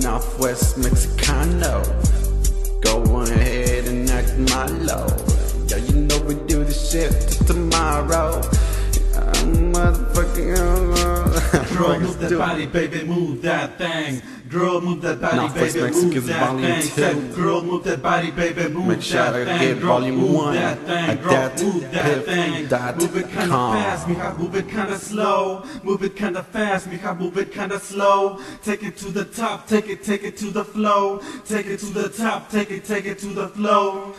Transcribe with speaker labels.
Speaker 1: Northwest Mexicano. Go on ahead and act my low. Yo, you know we do this shit till tomorrow. I'm motherfucking.
Speaker 2: Move that body, baby, move that thing. Girl, move that body, baby, move that thing. Said, Girl, move that body, baby, move
Speaker 1: Make sure
Speaker 2: that
Speaker 1: I
Speaker 2: thing.
Speaker 1: get
Speaker 2: Girl,
Speaker 1: volume
Speaker 2: move
Speaker 1: one
Speaker 2: that thing. Girl,
Speaker 1: that
Speaker 2: move that thing.
Speaker 1: dot
Speaker 2: Move it kinda
Speaker 1: com.
Speaker 2: fast, mija, move it kinda slow. Move it kinda fast, mija, move it kinda slow. Take it to the top, take it, take it to the flow. Take it to the top, take it, take it to the flow.